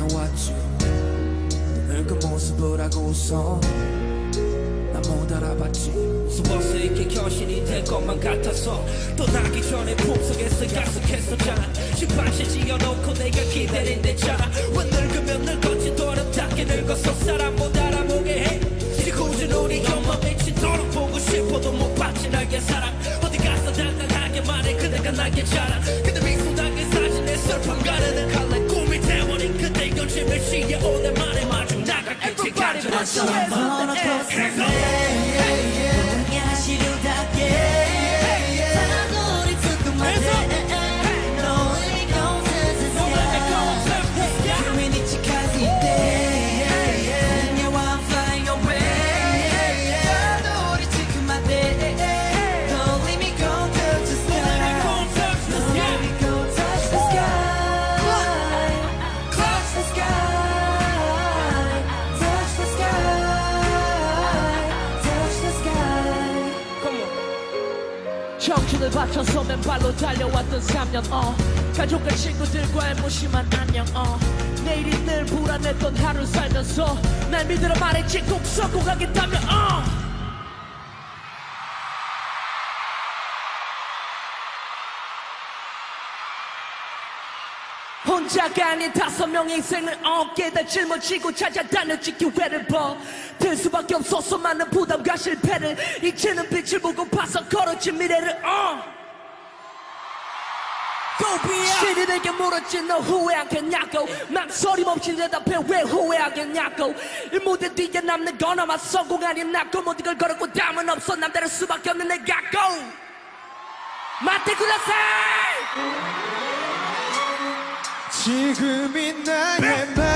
만나왔지 오늘 그 모습을 하고 웃어 난못 알아봤지. 무서워서 이렇게 결실이 될 것만 같아서 떠나기 전에 품속에서 약속했었잖아 심판실 지어놓고 내가 기다린댔잖아 가져 청춘을 바쳐서 맨발로 달려왔던 3년 어. 가족과 친구들과의 무심한 안녕 어. 내일이 늘 불안했던 하루 살면서 날 믿으라 말했지 꼭 성공하겠다며 어 혼자가 아닌 다섯 명의 인생을 어깨에다 짊어지고 찾아다녔지 기회를 버틸 수밖에 없었어 많은 부담과 실패를 이제는 빛을 보고 봐서 걸었지 미래를 어! 시리에게 물었지 너 후회하겠냐고. 망설임 없이 대답해 왜 후회하겠냐고. 이 무대 뒤에 남는 건 아마 성공 아닌 나고 모든 걸 걸었고 담은 없어 남다를 수밖에 없는 내가 go 마테 구다사이 지금이 나의 말